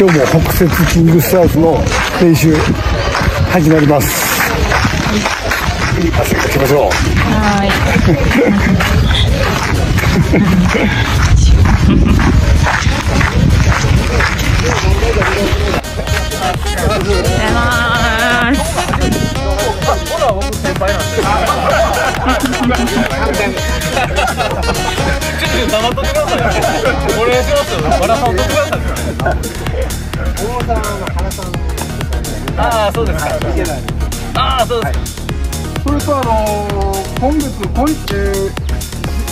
今日も北摂キングスターズの練習始まります。汗かきましょう僕先輩なんで。ちょっと黙っとってくださいお願いしますよマラソン取ってください大沢の原さんああそうですかああそうですかそれとあのー今月今日、えー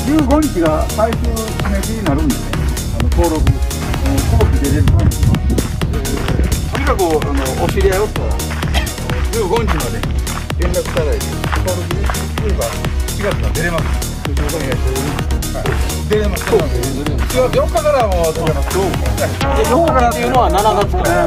15日が最終締め切りになるんですねあの登録、えー、後期で出るので、えーとにかくあのお知り合いおったら15日まで連絡いただいて登録すれば4月から出れます。お願い出れます。4日からはも出れます。4日からっていうのは7月から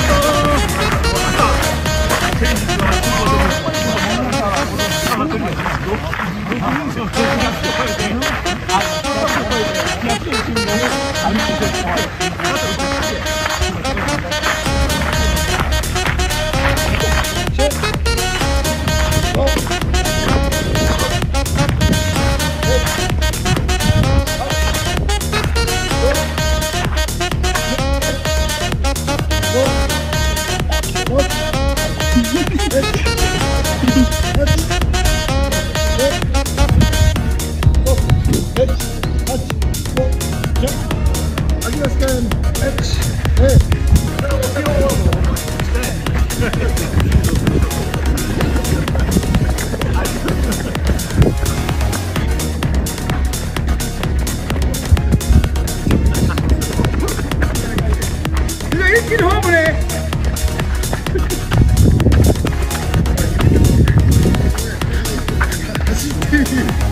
Oh. Hehehehe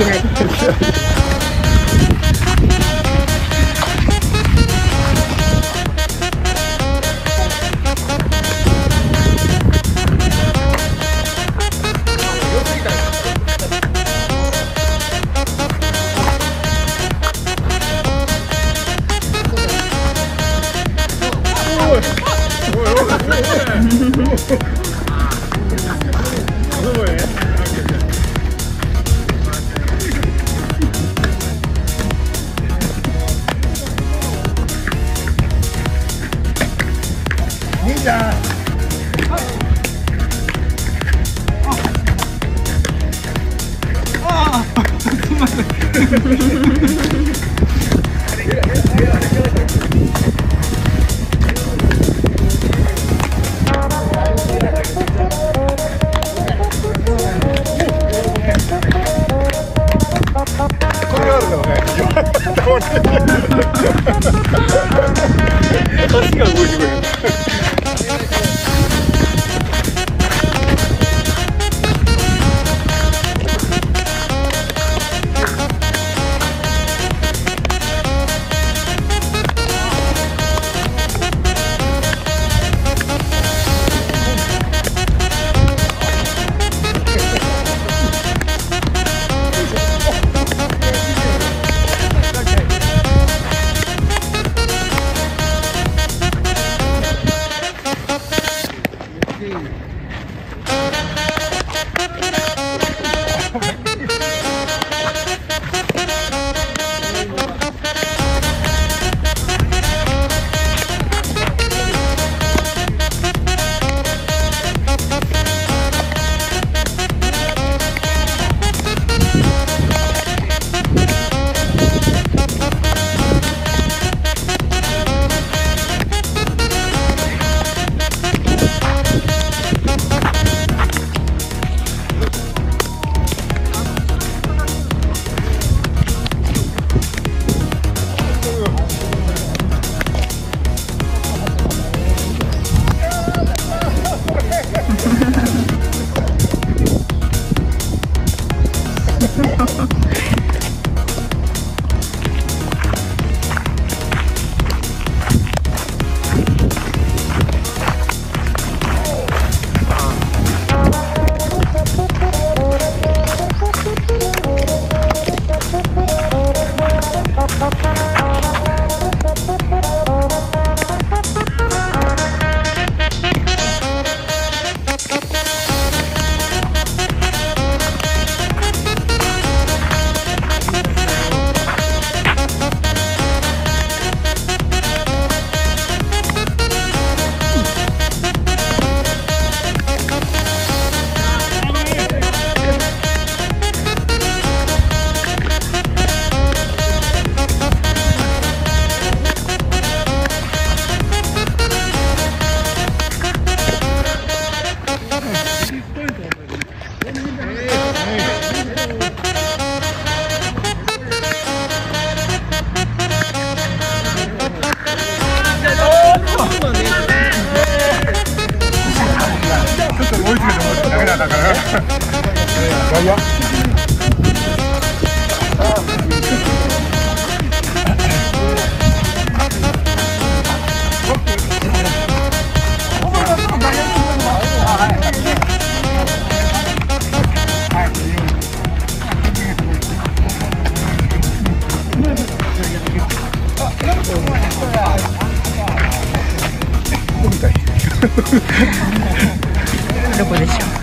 Thank you. 怎么回事？ハハハハ。どこでしょう？